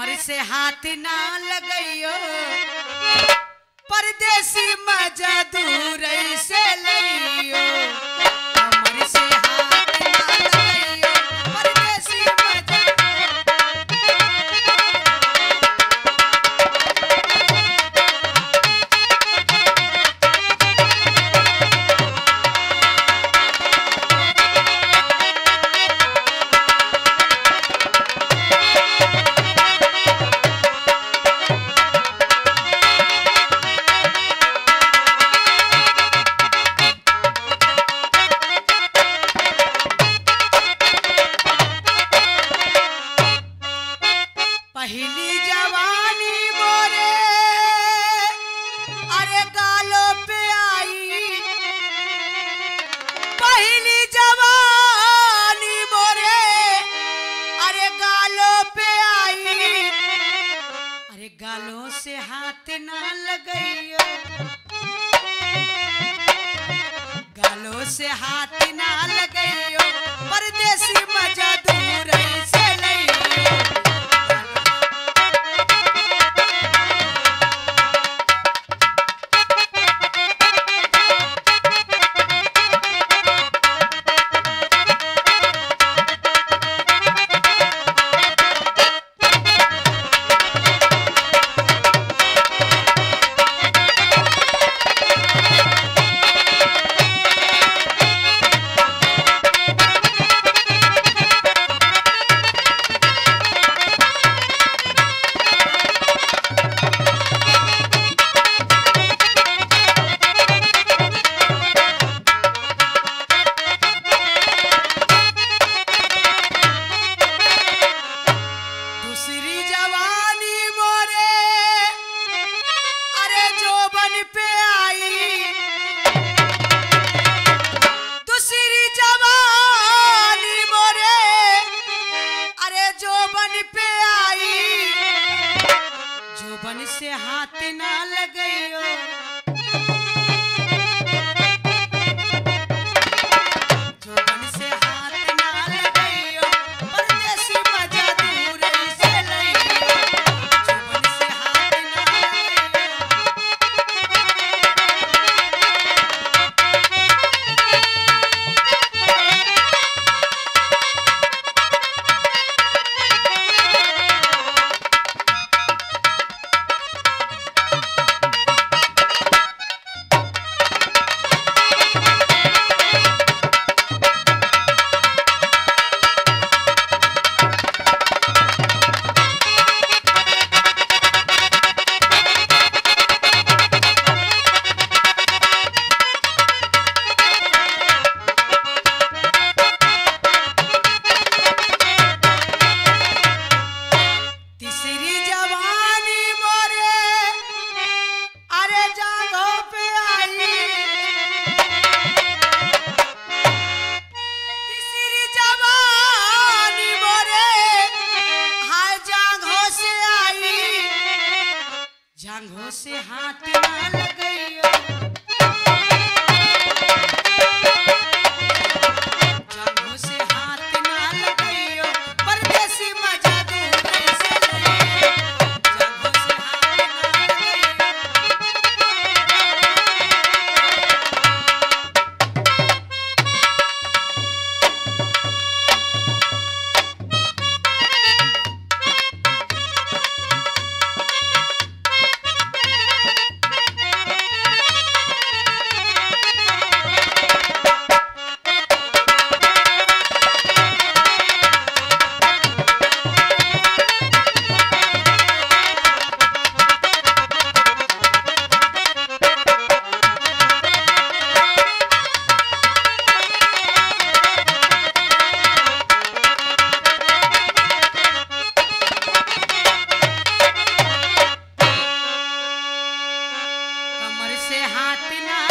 हमर से हाथ ना लगो परदेसी मज़ा दूर से लइयो। पहली जवानी मोरे। अरे गालों पे आई। पहली जवानी मोरे। अरे गालों पे आई। अरे गालों से हाथ ना लगइयो। गालों से हाथ ना लगइयो। परदेसी मज़ा दूर जवानी मोरे। अरे जो बन पे आई। दूसरी जवानी मोरे। अरे जो बन पे आई। जो बन से हाथ से हाथ ना लगइयो से हाथ ना